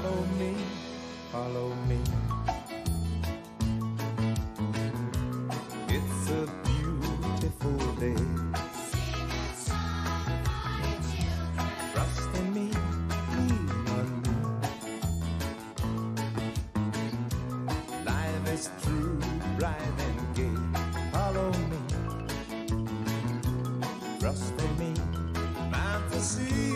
Follow me, follow me. It's a beautiful day. Sing a song. Trust in me, me. Life is true, bright and gay. Follow me. Trust in me, fantasy.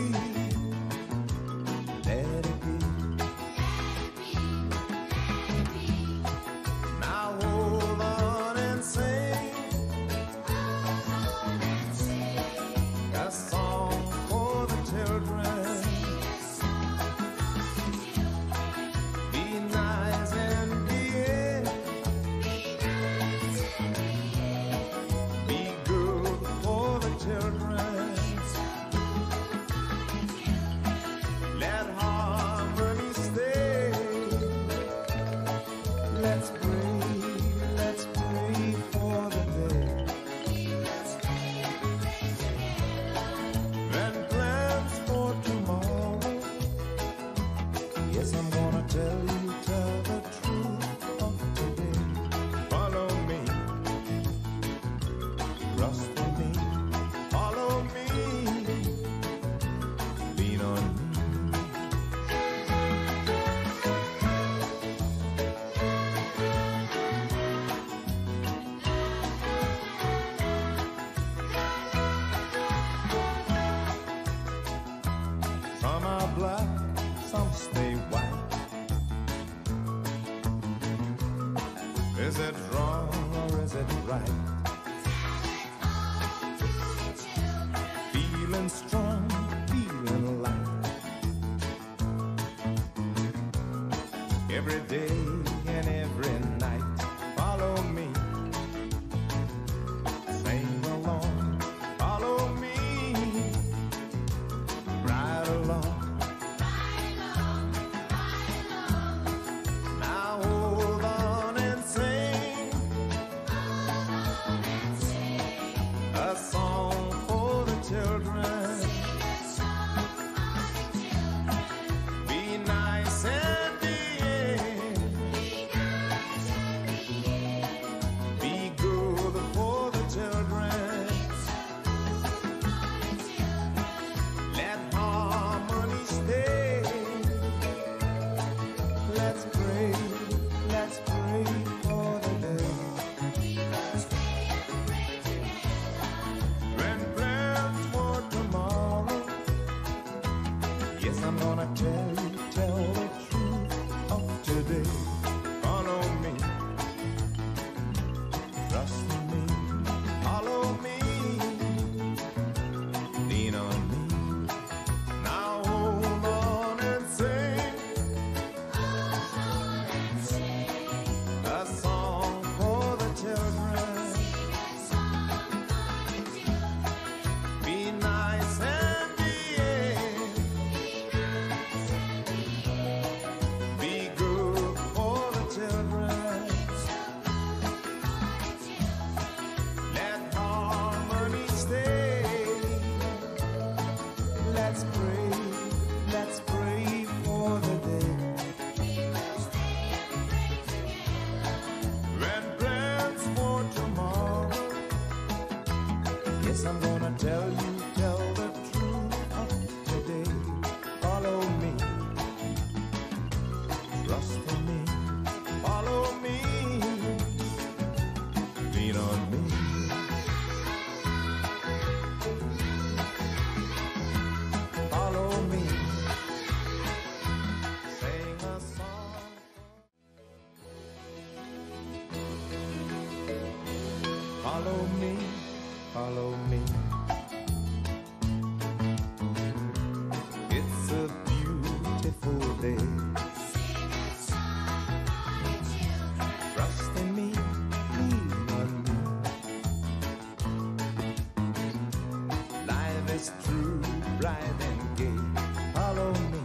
Yes, I'm gonna Is it wrong or is it right? Feeling strong, feeling light. Every day I'm gonna tell I'm gonna tell you, tell the truth today. Follow me, trust me, follow me, lean on me. Follow me, sing a song. Follow me, follow me. It's a beautiful day. Trust in me. Life is true, bright and gay. Follow me.